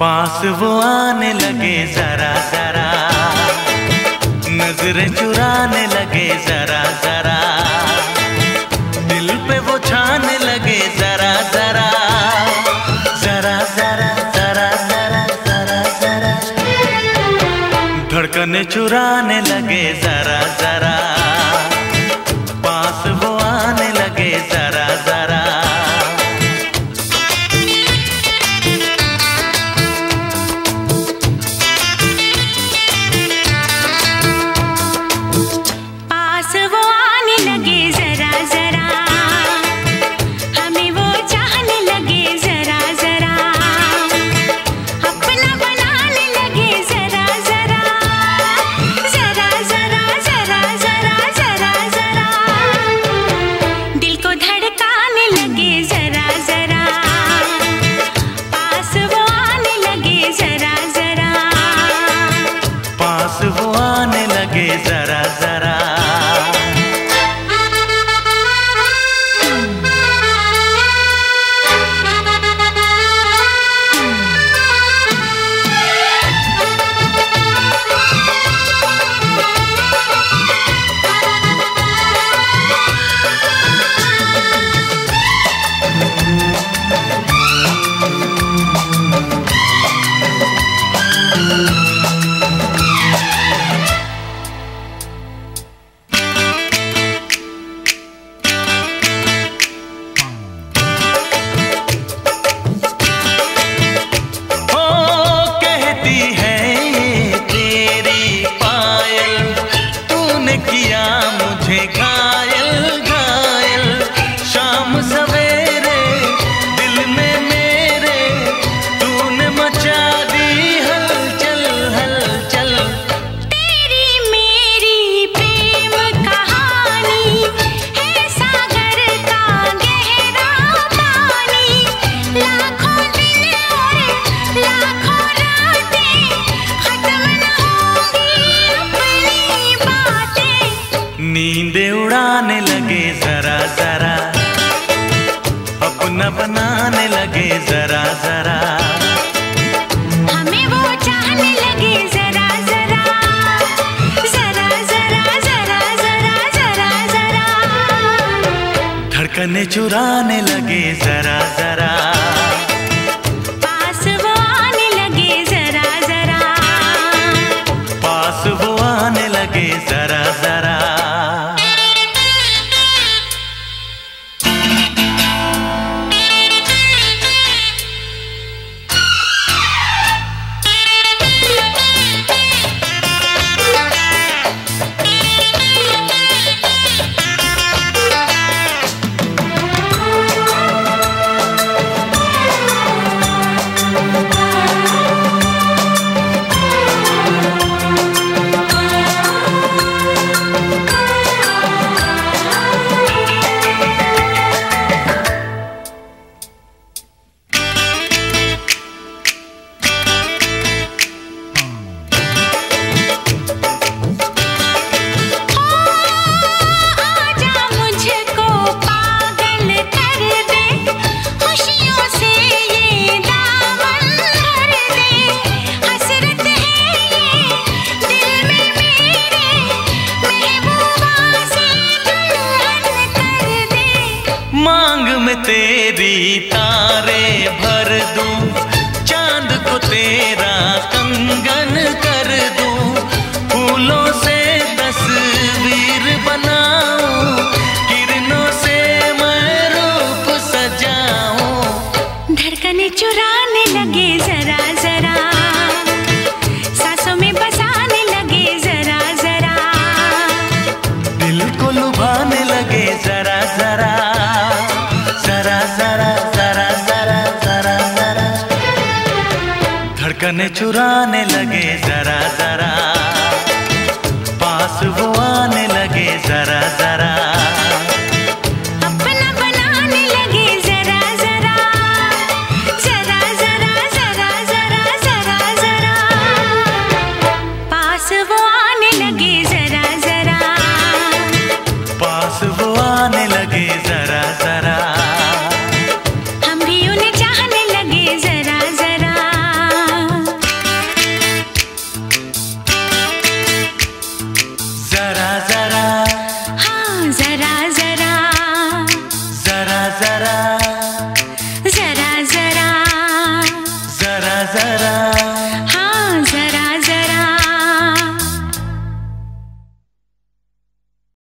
पास वो आने लगे जरा जरा। नज़रें चुराने लगे जरा जरा। दिल पे वो छाने लगे जरा जरा। जरा जरा जरा जरा जरा जरा। धड़कने चुराने लगे जरा जरा। चुराने लगे जरा जरा। भी तारे भर दूँ, चाँद को तेरा कंगन कर दूँ, फूलों से तस्वीर बनाऊँ, किरणों से मैं रूप सजाऊं। धड़कने चुराने लगे जरा जरा। चुराने लगे जरा जरा। पास वो आ cara.